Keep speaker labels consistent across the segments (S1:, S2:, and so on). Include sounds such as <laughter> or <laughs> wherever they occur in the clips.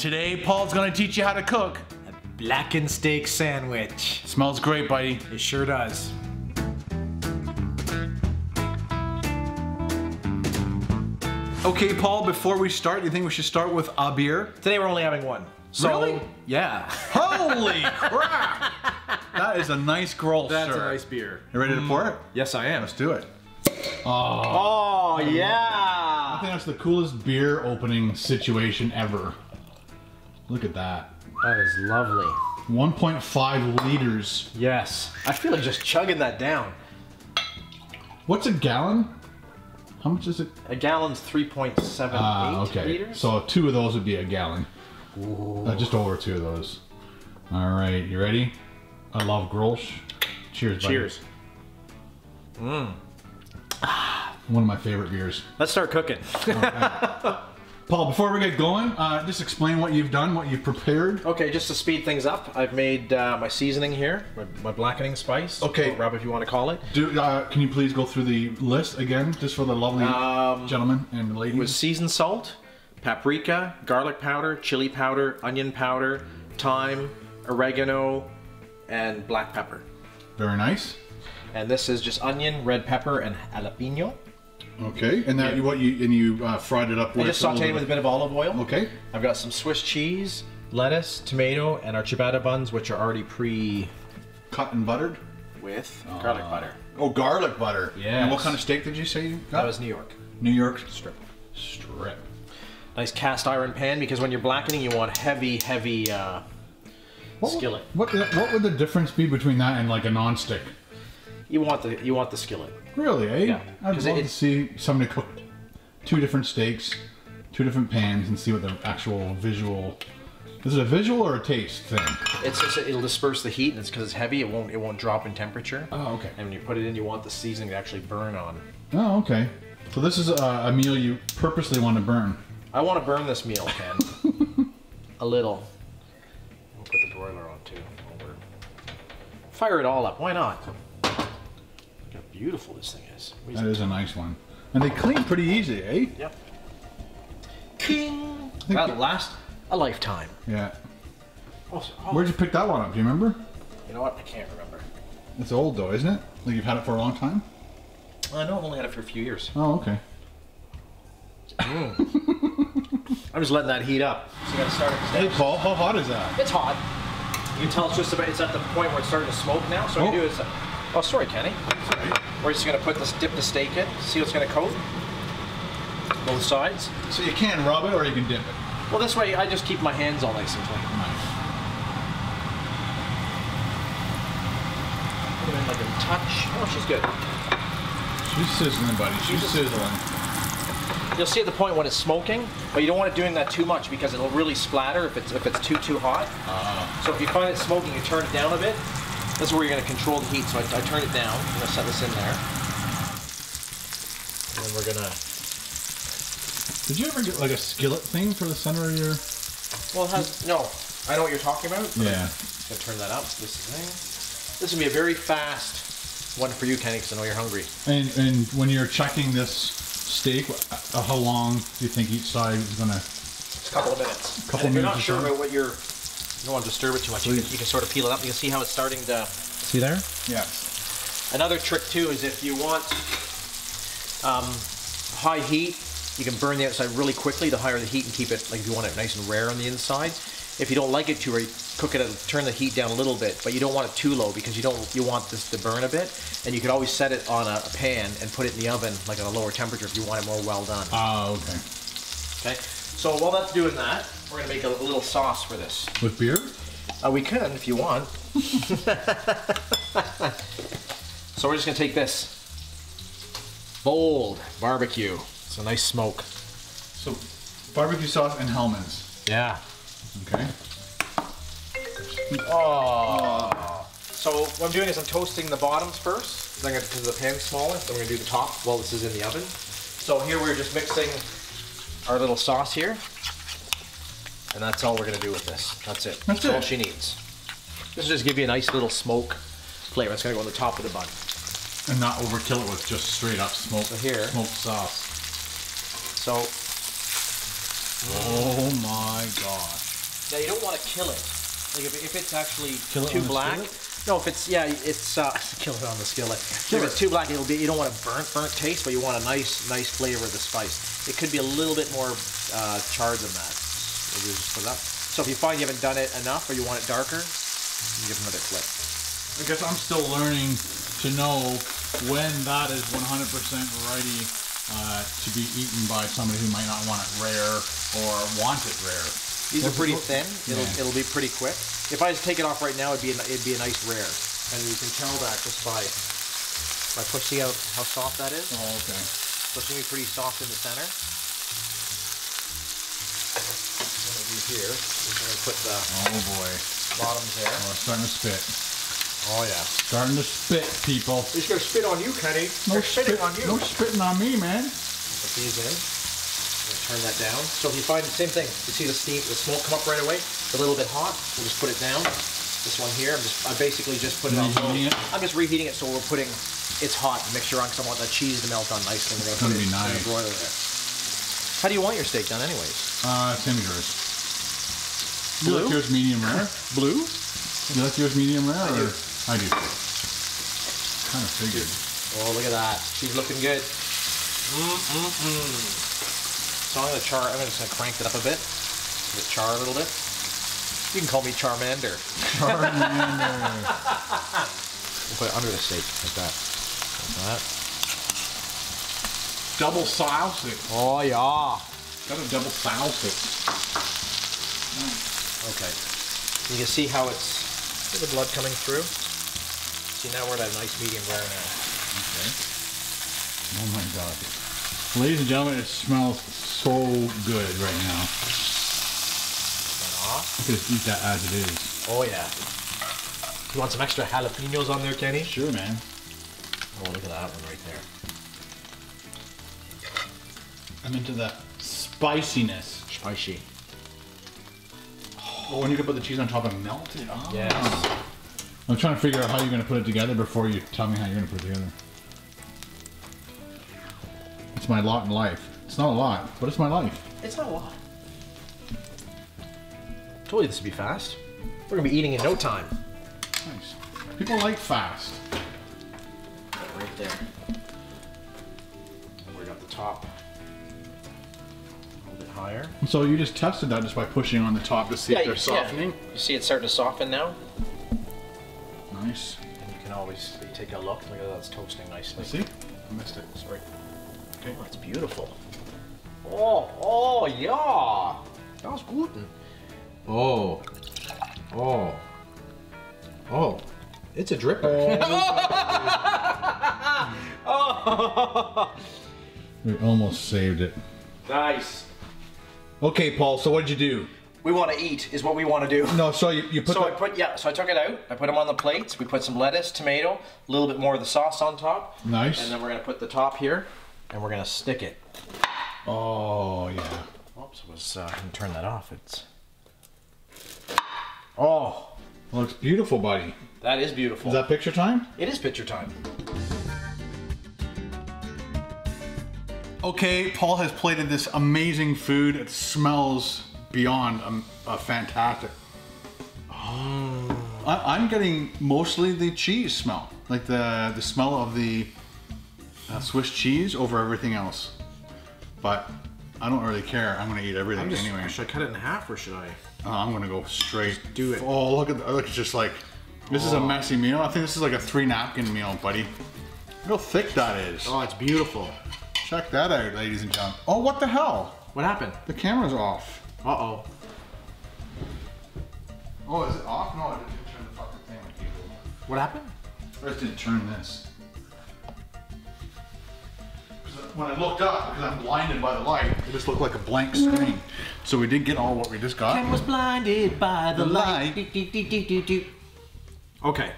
S1: Today, Paul's gonna teach you how to cook.
S2: A blackened steak sandwich.
S1: Smells great, buddy.
S2: It sure does.
S1: Okay, Paul, before we start, do you think we should start with a beer?
S2: Today we're only having one. So,
S1: Really?
S2: Yeah.
S1: Holy <laughs> crap! That is a nice Grolsch,
S2: That's a nice beer.
S1: You ready to pour it? Mm.
S2: Yes, I am.
S1: Let's do it.
S2: Oh, oh
S3: I
S2: yeah.
S3: I think that's the coolest beer opening situation ever. Look at that.
S2: That is lovely.
S3: 1.5 liters.
S2: Yes. I feel like just chugging that down.
S3: What's a gallon? How much is it?
S2: A gallon's 3.78
S3: Ah, okay.
S2: liters.
S3: So two of those would be a gallon. Uh, just over two of those. All right, you ready? I love Grolsch. Cheers, buddy.
S2: Cheers.
S3: One of my favorite beers.
S2: Let's start cooking. <laughs>
S3: Paul, before we get going, uh, just explain what you've done, what you've prepared.
S2: Okay, just to speed things up, I've made uh, my seasoning here, my, my blackening spice.
S3: Okay.
S2: rub if you want to call it.
S3: Do uh, can you please go through the list again, just for the lovely
S2: Um,
S3: gentlemen and ladies?
S2: With seasoned salt, paprika, garlic powder, chili powder, onion powder, thyme, oregano, and black pepper.
S3: Very nice.
S2: And this is just onion, red pepper, and jalapeno.
S3: Okay, and that what you and you uh, fried it up
S2: I
S3: with
S2: just sauteed with a bit of olive oil.
S3: Okay.
S2: I've got some Swiss cheese, lettuce, tomato, and our ciabatta buns, which are already pre
S3: cut and buttered.
S2: with garlic butter.
S3: Oh, garlic butter.
S2: Yeah.
S3: And what kind of steak did you say you got?
S2: That was New York.
S3: New York
S2: Strip.
S3: strip.
S2: Nice cast iron pan because when you're blackening, you want heavy, heavy uh,
S3: What,
S2: skillet.
S3: What what would the difference be between that and like a non-stick?
S2: You want the you want the skillet.
S3: Really, eh?
S2: Yeah,
S3: I'd love
S2: it-
S3: to see somebody cook two different steaks, two different pans, and see what the actual visual. Is it a visual or a taste thing?
S2: It's just, it'll disperse the heat, and it's because it's heavy. It won't it won't drop in temperature.
S3: Oh, okay.
S2: And when you put it in, you want the seasoning to actually burn on.
S3: Oh, okay. So this is a, a meal you purposely want to burn.
S2: I want to burn this meal, Ken. <laughs> a little. We'll put the broiler on too. Fire it all up. Why not? Look how beautiful this thing is.
S3: That is a nice one. And they clean pretty easy, eh?
S2: Yep. King. That'll last a lifetime.
S3: Yeah.
S2: Oh, so- oh,
S3: Where'd you pick that one up? Do you remember?
S2: you know what? I can't remember.
S3: It's old though, isn't it? Like you've had it for a long time?
S2: I know I've only had it for a few years.
S3: Oh, okay. <laughs>
S2: I'm just letting that heat up. So you gotta start it.
S3: Hey, Paul, how hot is that?
S2: It's hot. You can tell it's just about, it's at the point where it's starting to smoke now. So what you
S3: Oh.
S2: do is, oh sorry Kenny. We're just gonna put this, dip the steak in, see what's gonna coat. Both sides.
S3: So you can rub it or you can dip it.
S2: Well this way I just keep my hands all nice and clean.
S3: Nice.
S2: Put in like a touch. Oh she's good.
S3: She's sizzling, buddy. She's
S2: She's-
S3: sizzling.
S2: You'll see at the point when it's smoking, but you don't want it doing that too much because it'll really splatter if it's if it's too too hot. Ah. So if you find it smoking, you turn it down a bit. This is where you're going to control the heat. So I, I turn it down. I'm going to set this in there. And then we're going to.
S3: Did you ever get like a skillet thing for the center of your?
S2: Well, it has no. I know what you're talking about.
S3: Yeah.
S2: I'm going to turn that up. This is thing. This will be a very fast one for you, Kenny, because I know you're hungry.
S3: And and when you're checking this steak, uh, how long do you think each side is gonna?
S2: Just a couple of minutes.
S3: Couple
S2: and if you're
S3: minutes
S2: not sure
S3: so?
S2: about what you're, you don't want to disturb it too much. You can, you can sort of peel it up. You can see how it's starting to. See there?
S3: Yeah.
S2: Another trick too is if you want um, high heat, you can burn the outside really quickly. The higher the heat, and keep it like if you want it nice and rare on the inside. If you don't like it too rare, cook it. At, turn the heat down a little bit, but you don't want it too low because you don't. You want this to burn a bit, and you can always set it on a, a pan and put it in the oven like at a lower temperature if you want it more well done.
S3: Ah, okay.
S2: Okay. So while that's doing that, we're gonna make a, a little sauce for this.
S3: With beer?
S2: Uh, we can if you want. <laughs> so we're just gonna take this bold barbecue. It's a nice smoke.
S3: So, barbecue sauce and Hellmann's.
S2: Yeah.
S3: Okay.
S2: Oh. So what I'm doing is I'm toasting the bottoms first. Then I'm gonna, because the pan's smaller, so I'm gonna do the top while this is in the oven. So here we're just mixing our little sauce here. And that's all we're gonna do with this. That's it.
S3: That's
S2: all
S3: it.
S2: she needs. This will just give you a nice little smoke flavor. It's gonna go on the top of the bun.
S3: And not overkill it with just straight up smoke.
S2: So here-
S3: Smoked sauce.
S2: So
S3: Oh my gosh.
S2: Now you don't want to kill it. Like if, if it's actually
S4: Kill
S2: too
S4: the
S2: black. No, if it's yeah, it's uh, <laughs> kill it on the skillet.
S4: Kill
S2: if it's too black, it'll be. You don't want a burnt, burnt taste, but you want a nice, nice flavor of the spice. It could be a little bit more uh, charred than that. Maybe just put it up. So if you find you haven't done it enough, or you want it darker, you give another click.
S4: I guess I'm still learning to know when that is 100% ready uh, to be eaten by somebody who might not want it rare or want it rare.
S2: These are pretty
S4: what-
S2: thin. It'll,
S4: Yeah.
S2: it'll be pretty quick. If I just take it off right now, it'd be a, it'd be a nice rare, and you can tell that just by by pushing out how soft that is.
S4: Oh, okay.
S2: So it's gonna be pretty soft in the center. Here is I'm gonna put the
S4: Oh boy.
S2: bottoms there.
S4: Oh, it's starting to spit.
S2: Oh yeah.
S4: Starting to spit, people.
S2: He's gonna spit on you, Kenny.
S4: No
S2: They're spitting
S4: spit-
S2: on you.
S4: No spitting on me, man.
S2: Put these in. Turn that down. So if you find the same thing, you see the steam, the smoke come up right away. It's a little bit hot. We'll just put it down. This one here, I'm just, I basically just put it on.
S4: It?
S2: I'm just reheating it, so we're putting. It's hot. Make sure I want the cheese to melt on nicely.
S4: It's
S2: gonna
S4: gonna be nice.
S2: broiler there. How do you want your steak done, anyways?
S4: Uh, same yours. You like yours medium rare?
S2: Blue.
S4: You like yours medium rare?
S2: I
S4: or?
S2: do.
S4: I do. Kind of figured.
S2: Oh, look at that. She's looking good. Mm-mm-mm. So I'm gonna char. I'm just gonna crank it up a bit. It char a little bit. You can call me Charmander.
S4: Charmander. <laughs>
S2: We'll put it under the steak like that. Like that.
S4: double sausage.
S2: Oh yeah.
S4: Got a double sausage. Mm.
S2: Okay. You can see how it's see the blood coming through. See now we're at a nice medium rare now.
S4: Okay. Oh my god. Ladies and gentlemen, it smells so good right now.
S2: That off.
S4: I could just eat that as it is.
S2: Oh yeah. You want some extra jalapenos on there, Kenny?
S4: Sure, man.
S2: Oh, look at that one right there.
S4: I'm into the spiciness.
S2: Spicy.
S4: Oh, and you can put the cheese on top and melt it. Oh.
S2: Yes.
S4: I'm trying to figure out how you're going to put it together before you tell me how you're going to put it together. It's my lot in life. It's not a lot, but it's my life.
S2: It's not a lot. I Told you this would be fast. We're gonna be eating in no time.
S4: Nice. People like fast.
S2: Right there. And we got the top a little bit higher.
S4: So you just tested that just by pushing on the top to see if they're softening?
S2: You see it's starting to soften now?
S4: Nice.
S2: And you can always take a look. Look at that, it's toasting nicely.
S4: See? I missed it.
S2: Sorry. Okay, that's beautiful. Oh, oh, yeah. That was good. Oh. Oh. Oh. It's a dripper. <laughs> oh. <laughs>
S4: We almost saved it.
S2: nice.
S4: Okay, Paul, so what did you do?
S2: We want to eat, is what we want to do.
S4: No, so you, you put
S2: So
S4: the,
S2: I put, yeah, so I took it out. I put them on the plates. We put some lettuce, tomato, a little bit more of the sauce on top.
S4: Nice.
S2: And then we're going to put the top here, and we're going to stick it.
S4: Oh, yeah.
S2: Oops, was, uh, I can turn that off. It's. Oh,
S4: Looks beautiful, buddy.
S2: that is beautiful.
S4: Is that picture time?
S2: it is picture time.
S3: Okay, Paul has plated this amazing food. It smells beyond um, uh, fantastic. I, I'm getting mostly the cheese smell, like the the smell of the uh, Swiss cheese over everything else. But I don't really care. I'm gonna eat everything anyway.
S2: Should I cut it in half or should I?
S3: Uh, I'm gonna go straight.
S2: do it.
S3: Oh, look at the, look! It's just like this is a messy meal. I think this is like a three napkin meal, buddy. Look how thick that is.
S2: Oh, it's beautiful.
S3: Check that out, ladies and gentlemen. Oh, what the hell?
S2: What happened?
S3: The camera's off.
S2: Uh oh.
S3: Oh, is it off? No, I didn't turn the fucking thing you
S2: What happened?
S3: I just didn't turn this. When I looked up, because I'm blinded by the light, it just looked like a blank screen. So we did get all what we just got.
S2: was blinded by
S3: The light.
S2: Okay.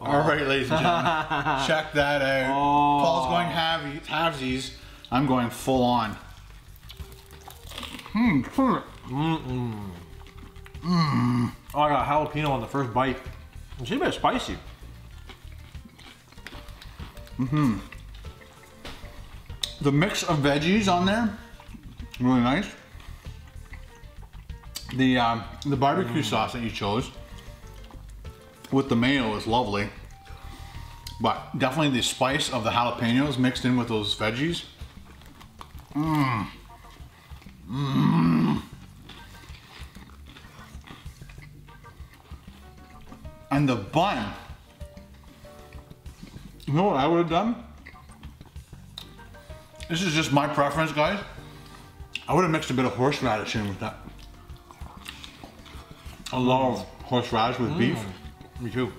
S3: All right, ladies and gentlemen, <laughs> check that out. Paul's going halvesies, halvesies. I'm going full on. Hmm.
S2: Oh, I got jalapeno on the first bite. It's a bit spicy. Mm-hmm.
S3: The mix of veggies on there, really nice. The um, the barbecue sauce that you chose with the mayo is lovely, but definitely the spice of the jalapenos mixed in with those veggies. Mmm. Mmm. And the bun. You know what I would have done? This is just my preference, guys. I would have mixed a bit of horseradish in with that. I love horseradish with beef. Mm.
S2: Me too.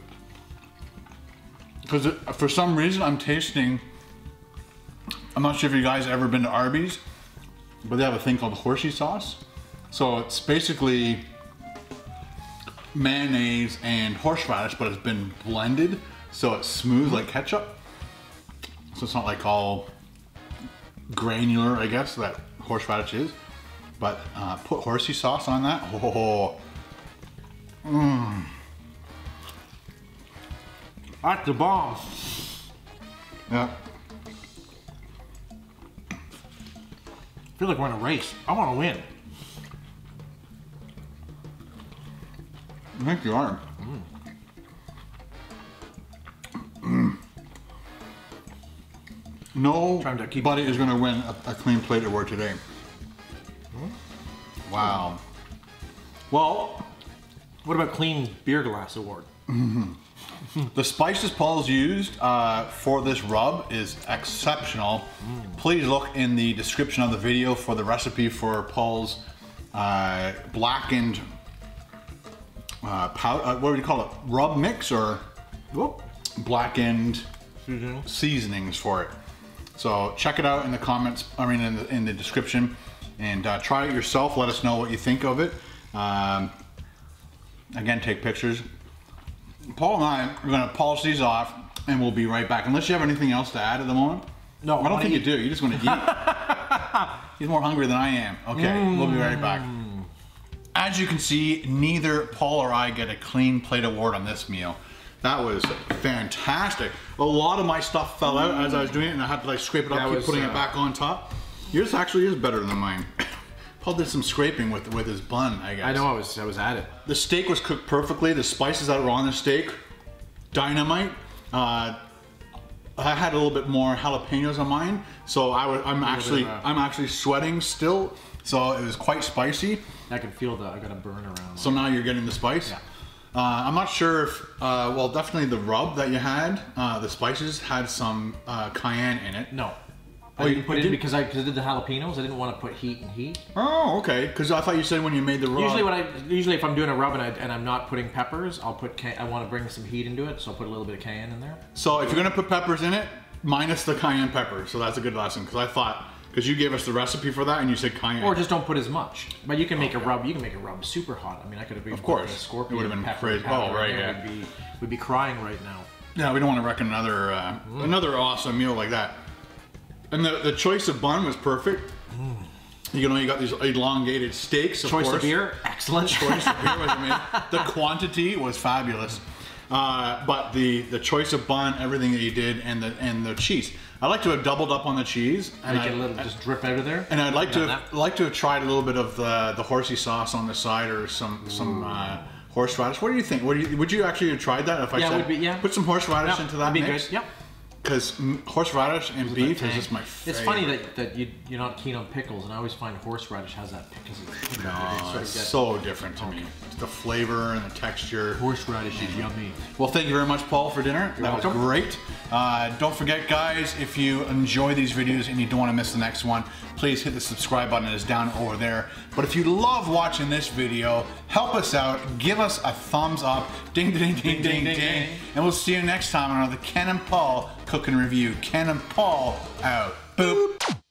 S3: Because for some reason I'm tasting, I'm not sure if you guys ever been to Arby's, but they have a thing called horsey sauce. So it's basically mayonnaise and horseradish, but it's been blended so it's smooth like ketchup. So it's not like all granular, I guess, that horseradish is. But uh, put horsey sauce on that. <laughs> Oh, mmm.
S2: That's the bomb.
S3: Yeah.
S2: I feel like we're in a race. I want to win.
S3: I think you are. Mm.
S2: Keep-
S3: Nobody is going to win a, a clean plate award today. Wow. Well,
S2: What about clean beer glass award?
S3: The spices Paul's used uh, for this rub is exceptional. Please look in the description of the video for the recipe for Paul's uh, blackened uh, pow- uh, what do you call it? Rub mix or
S2: Whoop.
S3: blackened
S2: Seasoning.
S3: seasonings for it. So check it out in the comments. I mean, in the, in the description, and uh, try it yourself. Let us know what you think of it. Um, again, take pictures. Paul and I are going to polish these off, and we'll be right back. Unless you have anything else to add at the moment.
S2: No,
S3: I don't think you do. You just want to eat. <laughs> He's more hungry than I am. Okay, we'll be right back. As you can see, neither Paul or I get a clean plate award on this meal. That was fantastic. A lot of my stuff fell out as I was doing it, and I had to like scrape it up,
S2: That
S3: keep
S2: was,
S3: putting it
S2: uh,
S3: back on top. Yours actually is better than mine. Paul did some scraping with with his bun, I guess.
S2: I know I was I was at it.
S3: The steak was cooked perfectly. The spices that were on the steak, dynamite. Uh, I had a little bit more jalapenos on mine, so I was, I'm actually I'm actually sweating still. So it was quite spicy.
S2: I can feel the I got a burn around.
S3: So now you're getting the spice.
S2: Yeah.
S3: Uh, I'm not sure if, uh, well, definitely the rub that you had, uh, the spices had some uh, cayenne in it.
S2: no.
S3: Oh,
S2: I
S3: you-
S2: didn't put it in
S3: didn't?
S2: because I, cause I did the jalapenos. I didn't want to put heat and heat.
S3: Oh, okay. Because I thought you said when you made the rub.
S2: Usually, when I usually if I'm doing a rub and, I, and I'm not putting peppers, I'll put ca- I want to bring some heat into it, so I'll put a little bit of cayenne in there.
S3: So if you're gonna put peppers in it, minus the cayenne pepper. So that's a good lesson. Because I thought, because you gave us the recipe for that and you said cayenne.
S2: Or just don't put as much. But you can make a rub. You can make a rub super hot. I mean, I could have been
S3: Of course.
S2: a scorpion
S3: It would have been crazy. Oh, right, yeah.
S2: We'd be we'd be crying right now.
S3: yeah, we don't want to wreck another uh,
S2: Mm.
S3: another awesome meal like that. And the, the choice of bun was perfect. You know, you got these elongated steaks. Of.
S2: Choice
S3: course.
S2: of beer, excellent.
S3: choice of beer was amazing. <laughs> The quantity was fabulous. Uh, but the the choice of bun, everything that you did, and the and the cheese. I like to have doubled up on the cheese, and
S2: Make
S3: I,
S2: it a little just drip out of there.
S3: and I'd like to have, like to have tried a little bit of the the horsey sauce on the side or some some uh, horseradish. What do you think? What do you, would you actually have tried that if I
S2: Yeah,
S3: said
S2: would be- yeah.
S3: put some horseradish
S2: Yeah,
S3: into that mix?
S2: good. Yep.
S3: Because horseradish and beef is just my favorite.
S2: It's funny that, that you, you're not keen on pickles, and I always find horseradish has that because it's
S3: No,
S2: sort of
S3: it's so different to me. The flavor and the texture.
S2: horseradish is yummy.
S3: Well, thank you very much, Paul, for dinner. that was great. Uh, don't forget, guys, if you enjoy these videos and you don't want to miss the next one, please hit the subscribe button. It is down over there. But if you love watching this video, help us out. Give us a thumbs up. Ding, ding, ding, ding, ding,
S2: ding,
S3: ding.
S2: ding.
S3: And we'll see you next time on another Ken and Paul Cooking Review. Ken and Paul out. Boop.